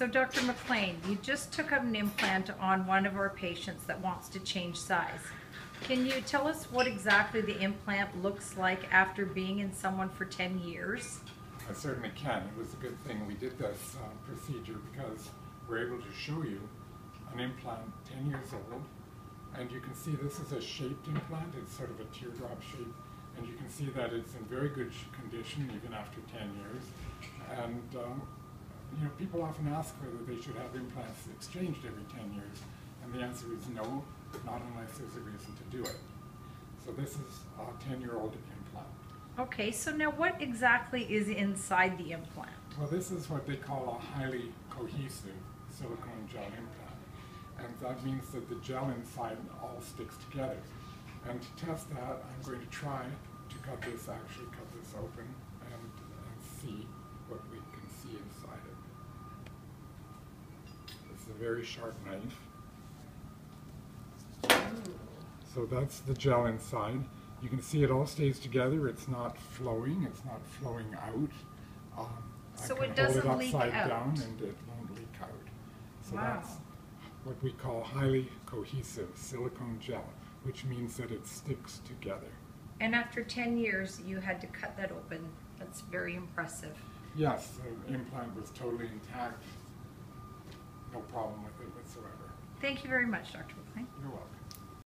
So Dr. McLean, you just took up an implant on one of our patients that wants to change size. Can you tell us what exactly the implant looks like after being in someone for 10 years? I certainly can. It was a good thing we did this uh, procedure because we're able to show you an implant 10 years old. And you can see this is a shaped implant. It's sort of a teardrop shape. And you can see that it's in very good condition even after 10 years. And um, you know, people often ask whether they should have implants exchanged every 10 years. And the answer is no, not unless there's a reason to do it. So this is a 10-year-old implant. Okay, so now what exactly is inside the implant? Well, this is what they call a highly cohesive silicone gel implant. And that means that the gel inside all sticks together. And to test that, I'm going to try to cut this, actually cut this open and, and see what we can see inside it. This is a very sharp knife. So that's the gel inside. You can see it all stays together. It's not flowing. It's not flowing out. Um, So it doesn't it leak upside out. down and it won't leak out. So Wow. that's what we call highly cohesive silicone gel, which means that it sticks together. And after 10 years, you had to cut that open. That's very impressive. Yes, the implant was totally intact. No problem with it whatsoever. Thank you very much, Dr. McLean. You're welcome.